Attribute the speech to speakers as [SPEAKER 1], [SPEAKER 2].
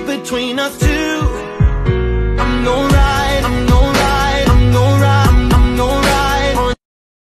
[SPEAKER 1] between us two.